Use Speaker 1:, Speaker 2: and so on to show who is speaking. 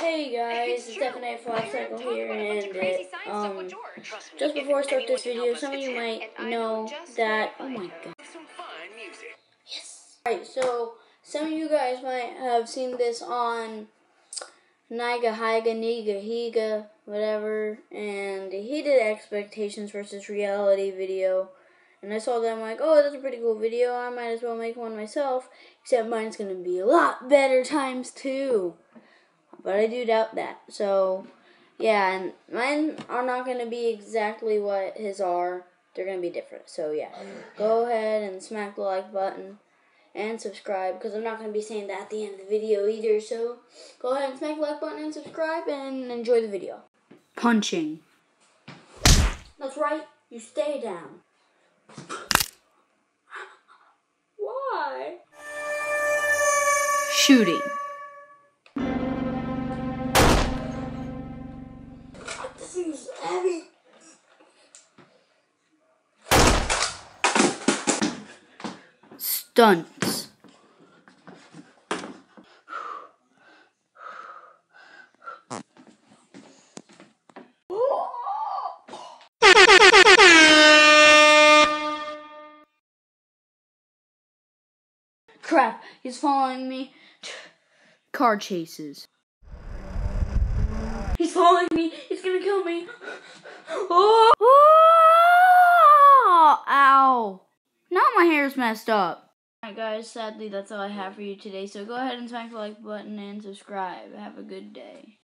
Speaker 1: Hey guys, it's Flash Cycle here, and it, um, just before I start this video, some of you might know that, oh my god. Yes! Alright, so, some of you guys might have seen this on Niga, Higa, Niga, Higa, whatever, and he did expectations versus reality video. And I saw that, I'm like, oh, that's a pretty cool video, I might as well make one myself, except mine's gonna be a lot better times two but I do doubt that. So, yeah, and mine are not going to be exactly what his are. They're going to be different. So, yeah, go ahead and smack the like button and subscribe because I'm not going to be saying that at the end of the video either. So, go ahead and smack the like button and subscribe and enjoy the video. Punching. That's right. You stay down. Why?
Speaker 2: Shooting.
Speaker 1: Thing's heavy.
Speaker 2: Stunts.
Speaker 1: Crap, he's following me.
Speaker 2: Car chases.
Speaker 1: He's following me. He's gonna kill me. Oh!
Speaker 2: Oh, ow. Now my hair's messed up.
Speaker 1: Alright guys, sadly that's all I have for you today. So go ahead and smack the like button and subscribe. Have a good day.